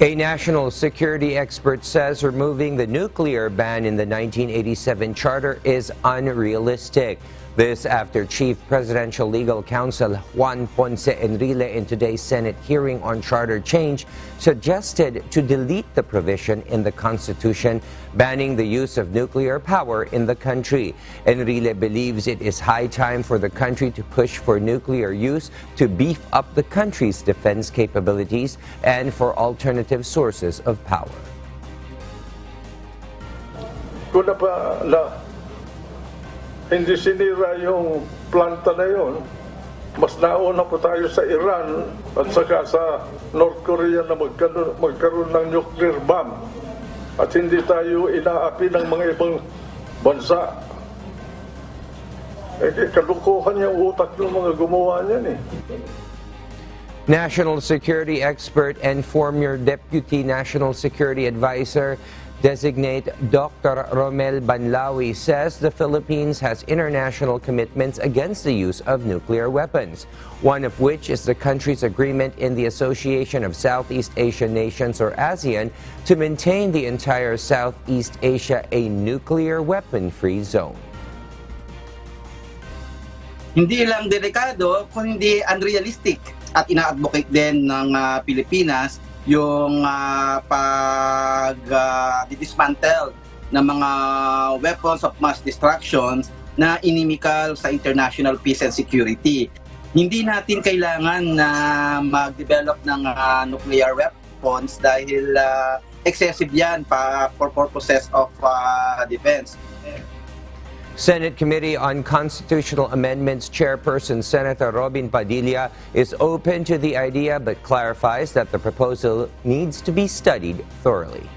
A national security expert says removing the nuclear ban in the 1987 charter is unrealistic. This after Chief Presidential Legal Counsel Juan Ponce Enrile in today's Senate hearing on charter change suggested to delete the provision in the Constitution banning the use of nuclear power in the country. Enrile believes it is high time for the country to push for nuclear use to beef up the country's defense capabilities and for alternative sources of power. Kung na pa na hindi sinira yung planta na yon, mas nauna pa tayo sa Iran at saka sa North Korea na magkaroon, magkaroon ng nuclear bomb. At hindi tayo inaapi ng mga ibang bansa. Eh, kalukuhan yung utak ng mga gumawa niyan eh. National security expert and former deputy national security advisor designate Dr. Romel Banlawi says the Philippines has international commitments against the use of nuclear weapons, one of which is the country's agreement in the Association of Southeast Asian Nations or ASEAN to maintain the entire Southeast Asia a nuclear weapon-free zone. hindi lang delikado, kundi unrealistic. At ina-advocate din ng ah, Pilipinas yung uh, pag-dismantle ng mga weapons of mass destruction na inimical sa international peace and security. Hindi natin kailangan na mag-develop ng ah, nuclear weapons dahil ah, excessive yan pa for purposes of ah, defense. Senate Committee on Constitutional Amendments Chairperson Senator Robin Padilla is open to the idea but clarifies that the proposal needs to be studied thoroughly.